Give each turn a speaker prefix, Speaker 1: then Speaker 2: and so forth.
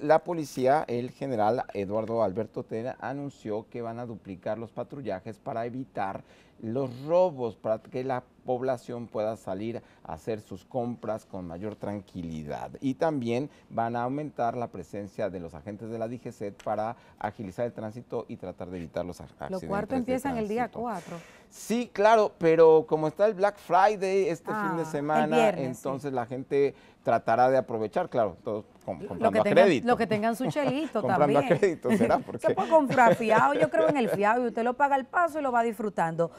Speaker 1: la policía, el general Eduardo Alberto Tena, anunció que van a duplicar los patrullajes para evitar los robos, para que la población pueda salir a hacer sus compras con mayor tranquilidad. Y también van a aumentar la presencia de los agentes de la DGCET para agilizar el tránsito y tratar de evitar los accidentes.
Speaker 2: Los cuartos empiezan el día 4.
Speaker 1: Sí, claro, pero como está el Black Friday este fin de
Speaker 2: Ah,
Speaker 1: semana,
Speaker 2: viernes,
Speaker 1: entonces la gente tratará de aprovechar, claro, todos com-
Speaker 2: Lo
Speaker 1: comprando
Speaker 2: que,
Speaker 1: a
Speaker 2: tengan,
Speaker 1: crédito.
Speaker 2: lo que tengan su chelito
Speaker 1: comprando
Speaker 2: también.
Speaker 1: a crédito, será
Speaker 2: Se
Speaker 1: porque
Speaker 2: puede comprar fiado, yo creo en el fiado y usted lo paga al paso y lo va disfrutando.